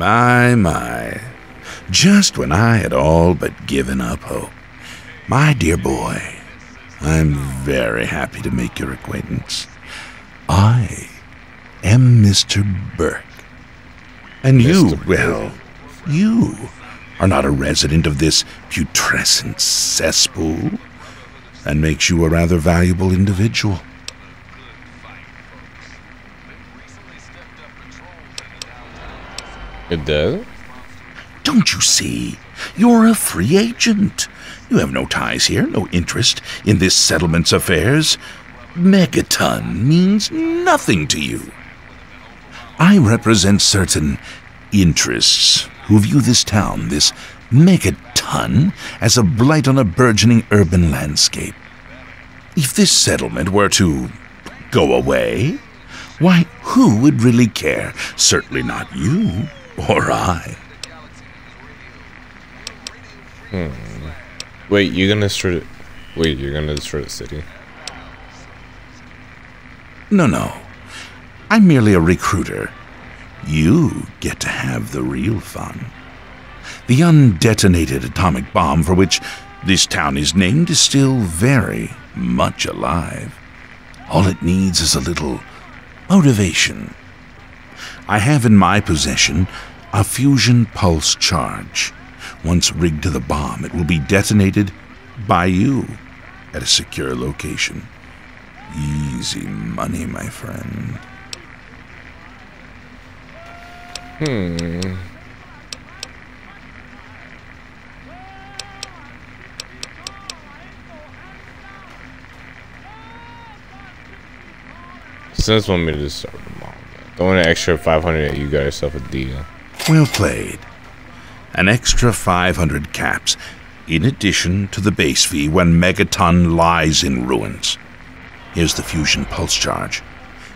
My, my. Just when I had all but given up hope. My dear boy, I'm very happy to make your acquaintance. I am Mr. Burke. And you, Mr. Burke. well, you are not a resident of this putrescent cesspool. And makes you a rather valuable individual. It does? Don't you see? You're a free agent. You have no ties here, no interest in this settlement's affairs. Megaton means nothing to you. I represent certain interests who view this town, this megaton, as a blight on a burgeoning urban landscape. If this settlement were to go away, why, who would really care? Certainly not you or I. Hmm. Wait, you're gonna destroy. Wait, you're gonna destroy the city? No, no. I'm merely a recruiter. You get to have the real fun. The undetonated atomic bomb for which this town is named is still very much alive. All it needs is a little motivation. I have in my possession a fusion pulse charge. Once rigged to the bomb, it will be detonated by you at a secure location. Easy money, my friend. Hmm. Since want me to start them all. Don't want an extra 500 you got yourself a deal. Well played. An extra 500 caps, in addition to the base fee when Megaton lies in ruins. Here's the fusion pulse charge.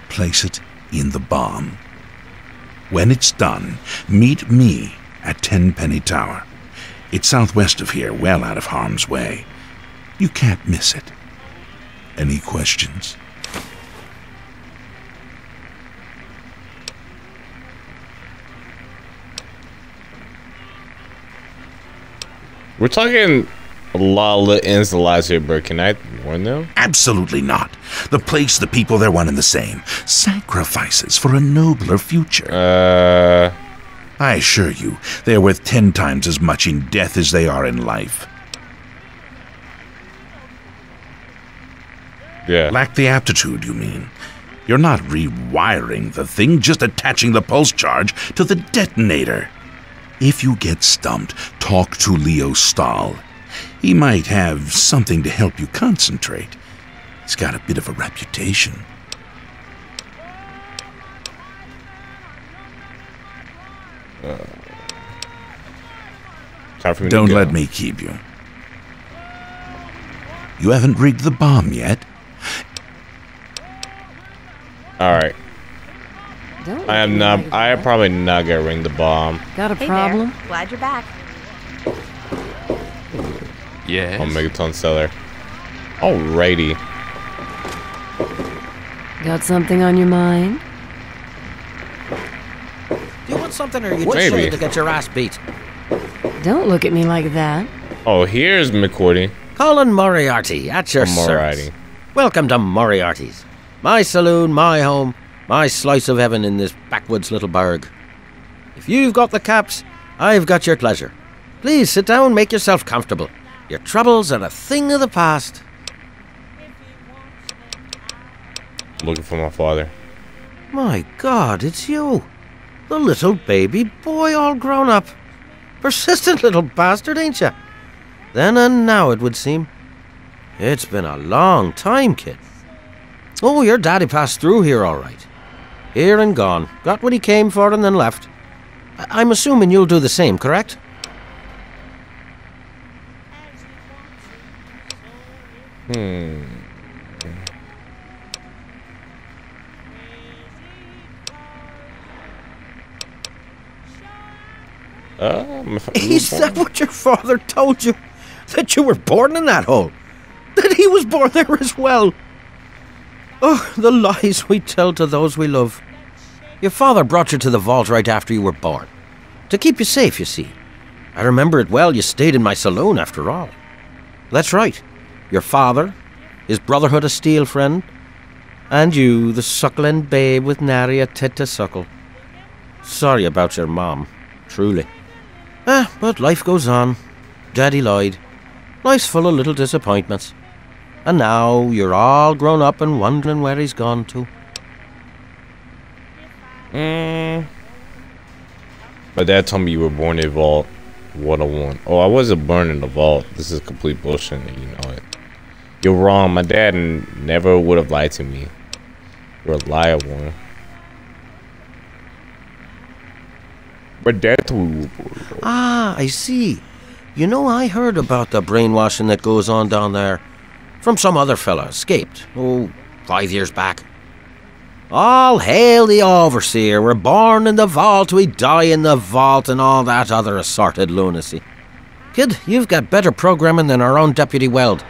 Place it in the bomb. When it's done, meet me at Tenpenny Tower. It's southwest of here, well out of harm's way. You can't miss it. Any questions? We're talking a lot of lit ends the last year, bro. Can I warn them? Absolutely not. The place, the people, they're one and the same. Sacrifices for a nobler future. Uh, I assure you, they are worth ten times as much in death as they are in life. yeah. Lack the aptitude, you mean? You're not rewiring the thing, just attaching the pulse charge to the detonator. If you get stumped, talk to Leo Stahl. He might have something to help you concentrate. He's got a bit of a reputation. Me Don't let me keep you. You haven't rigged the bomb yet? All right. Don't I am not. I am probably not gonna ring the bomb. Got a Hey problem? there. Glad you're back. Yes. on Megaton Cellar. Alrighty. Got something on your mind? Do you want something or are you just Maybe. here to get your ass beat? Don't look at me like that. Oh, here's McCourty. Colin Moriarty, at your From Moriarty. service. Welcome to Moriarty's. My saloon, my home, my slice of heaven in this backwoods little burg. If you've got the caps, I've got your pleasure. Please sit down, make yourself comfortable. Your troubles are a thing of the past. Looking for my father. My God, it's you. The little baby boy all grown up. Persistent little bastard, ain't you? Then and now, it would seem. It's been a long time, kid. Oh, your daddy passed through here all right. Here and gone. Got what he came for and then left. I- I'm assuming you'll do the same, correct? My fa- Is that what your father told you? That you were born in that hole? That he was born there as well? Oh, the lies we tell to those we love. Your father brought you to the vault right after you were born. To keep you safe, you see. I remember it well, you stayed in my saloon after all. That's right. Your father, his Brotherhood of Steel friend, and you, the suckling babe with nary a tit to suckle. Sorry about your mom, truly. Ah, but life goes on. Daddy lied. Life's full of little disappointments. And now you're all grown up and wondering where he's gone to. Mm. My dad told me you were born in Vault 101. Oh, I wasn't born in the Vault. This is complete bullshit, you know it. You're wrong. My dad never would have lied to me. You're a liar, one. My dad told me. Ah, I see. You know, I heard about the brainwashing that goes on down there. From some other fella, escaped. Oh, five years back. All hail the overseer. We're born in the vault, we die in the vault, and all that other assorted lunacy. Kid, you've got better programming than our own Deputy Weld.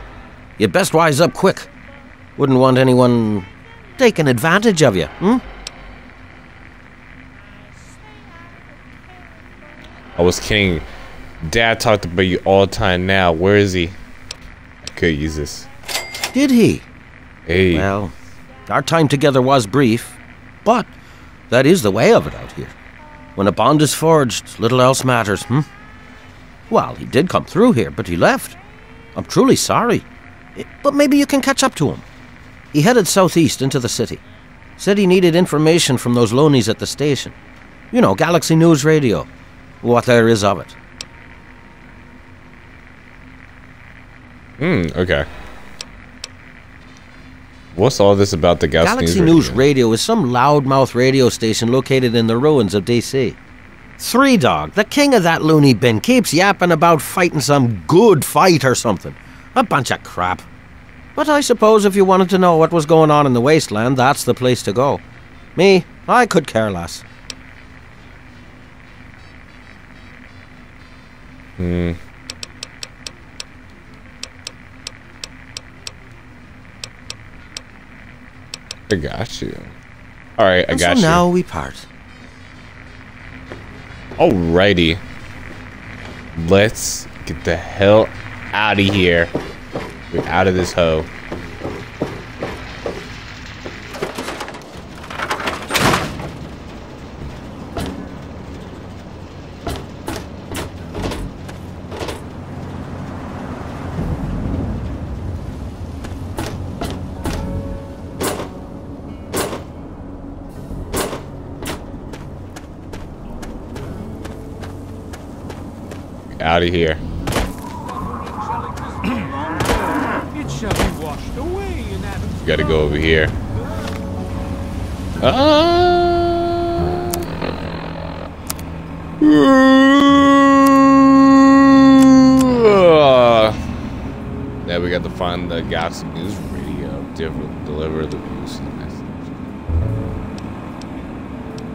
You'd best wise up quick. Wouldn't want anyone taking advantage of you, hmm? I was kidding. Dad talked about you all the time now. Where is he? I could use this. Did he? Hey. Well, our time together was brief, but that is the way of it out here. When a bond is forged, little else matters, hmm? Well, he did come through here, but he left. I'm truly sorry. But maybe you can catch up to him. He headed southeast into the city. Said he needed information from those loanies at the station. You know, Galaxy News Radio. What there is of it. Hmm, okay. What's all this about the Galaxy, Galaxy News, Radio? Radio is some loudmouth radio station located in the ruins of DC. Three Dog, the king of that loony bin, keeps yapping about fighting some good fight or something. A bunch of crap. But I suppose if you wanted to know what was going on in the wasteland, that's the place to go. Me, I could care less. Hmm. I got you. All right, I And got so you. now we part. Alrighty. Let's get the hell out of here. We're out of this hoe. Out of here. We gotta go over here. Ah. Now we got to find the Galaxy News Radio. Diff- deliver the news message.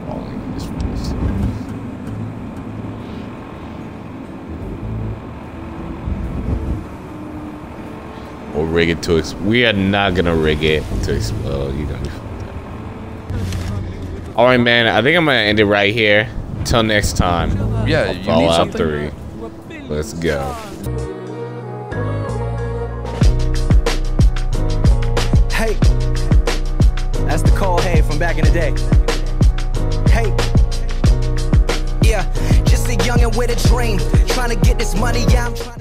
Following this voice. Or rig it to ex- We are not gonna rig it to explode. Uh, You're gonna be fucked up. All right, man. I think I'm gonna end it right here. Until next time. Yeah, you need Fallout something? 3. Let's go. Hey, that's the call hey from back in the day. Hey, yeah, just a youngin' with a dream, trying to get this money. Yeah, I'm trying to.